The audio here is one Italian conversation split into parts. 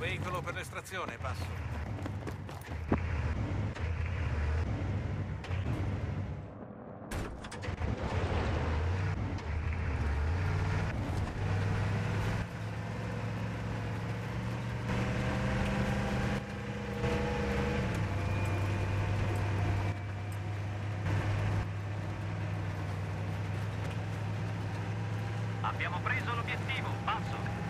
Veicolo per l'estrazione, passo. Abbiamo preso l'obiettivo, passo.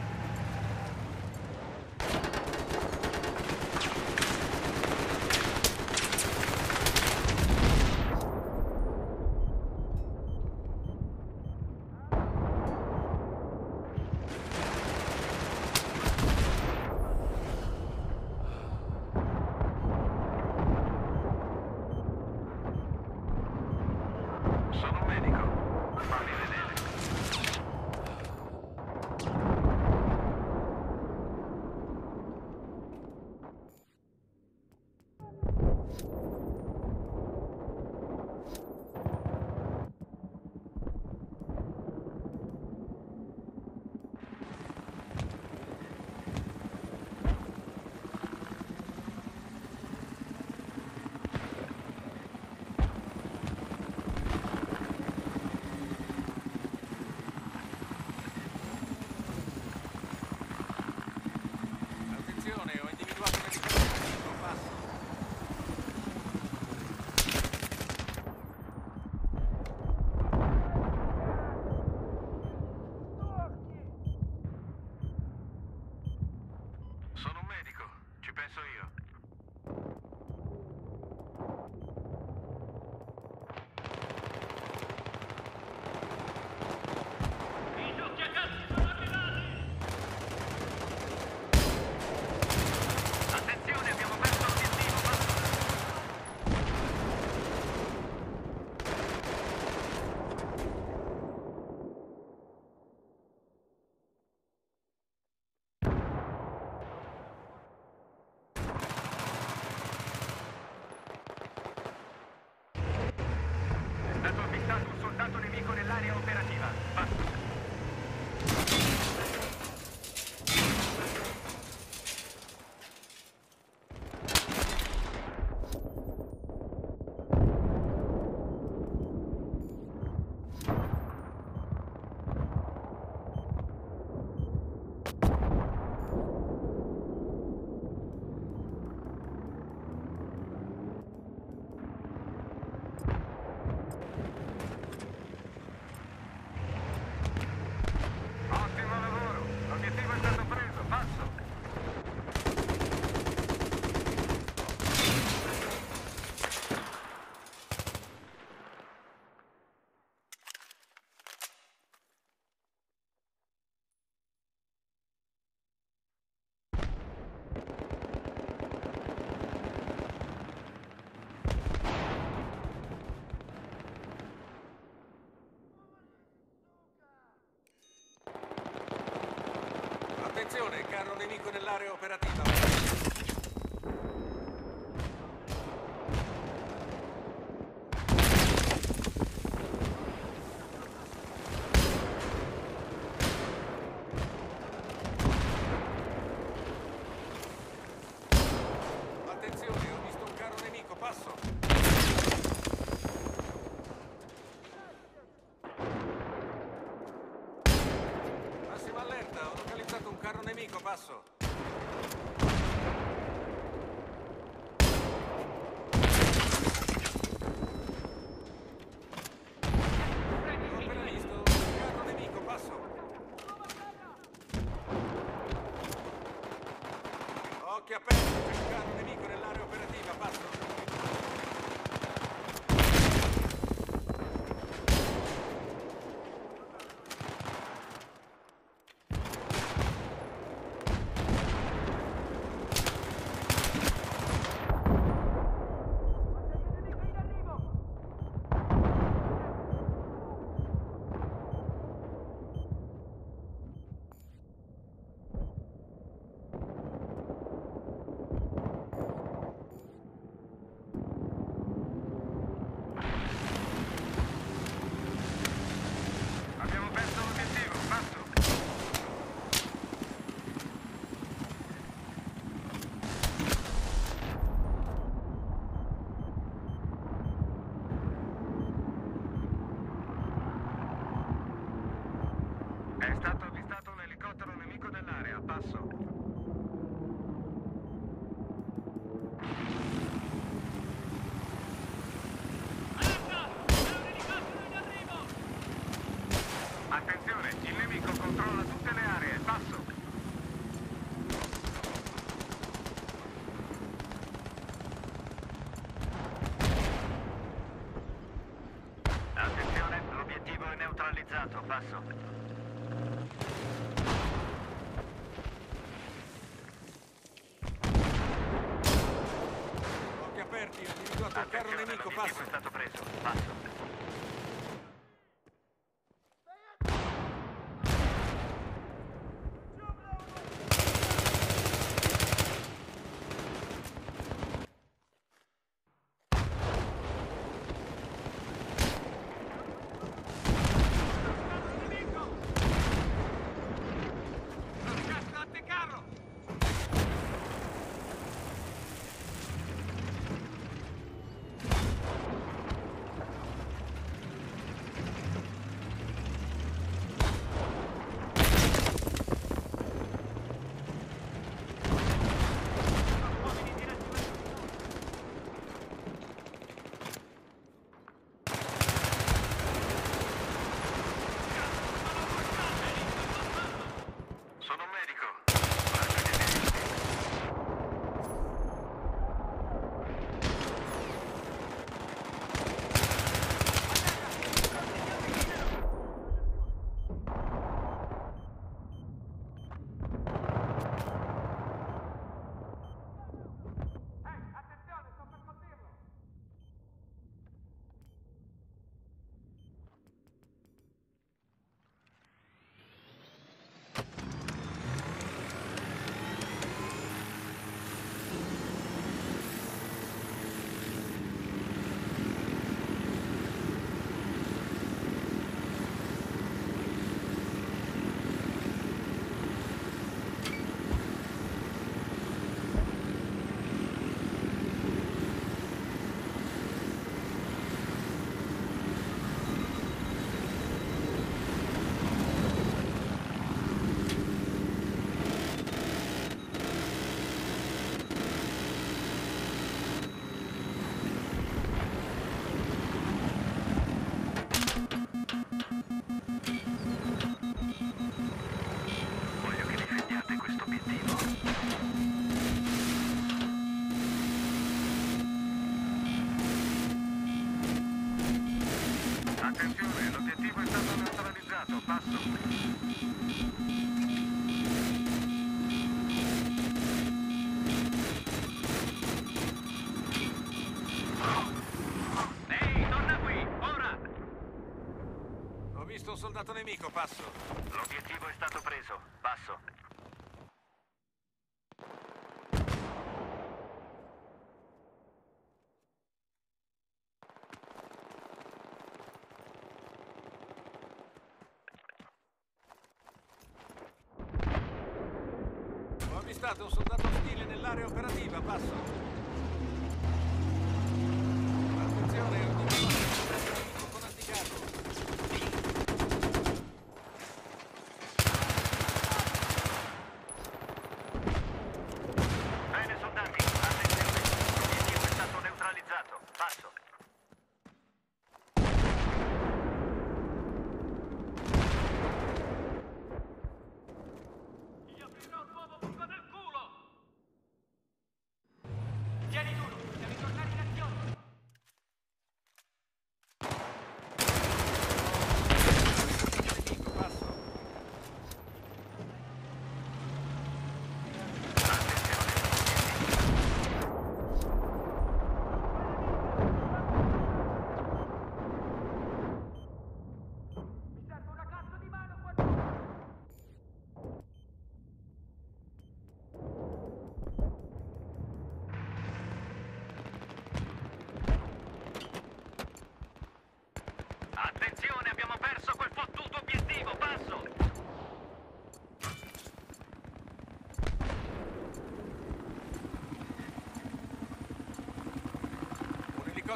nemico nell'area operativa. Basta. Attenzione, carro nemico nell'area operativa. paso. È stato avvistato un elicottero nemico nell'area, passo. Alza! C'è un elicottero in arrivo! Attenzione, il nemico controlla tutte le aree, passo. Attenzione, l'obiettivo è neutralizzato, passo. Occhi aperti, individuato il carro nemico, passa. è stato preso, passa. passo Ehi, donna qui, ora! Ho visto un soldato nemico, passo. L'obiettivo è stato preso, passo.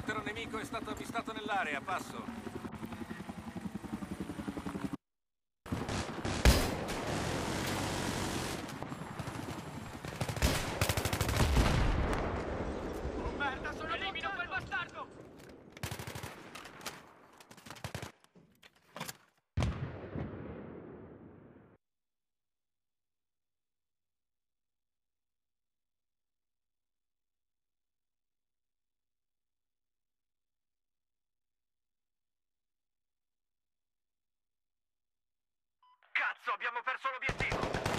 elicottero nemico è stato avvistato nell'area, passo. Cazzo, abbiamo perso l'obiettivo!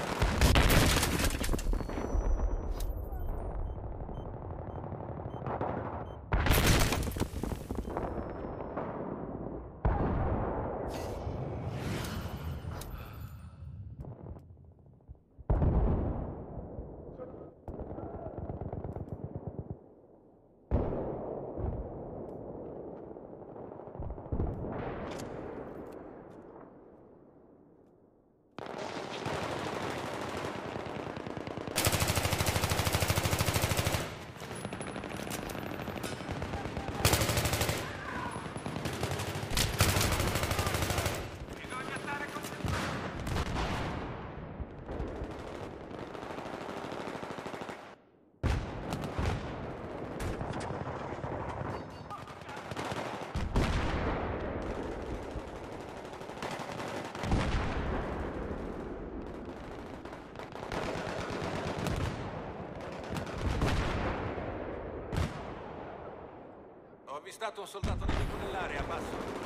Avvistato un soldato nemico nell'area, passo.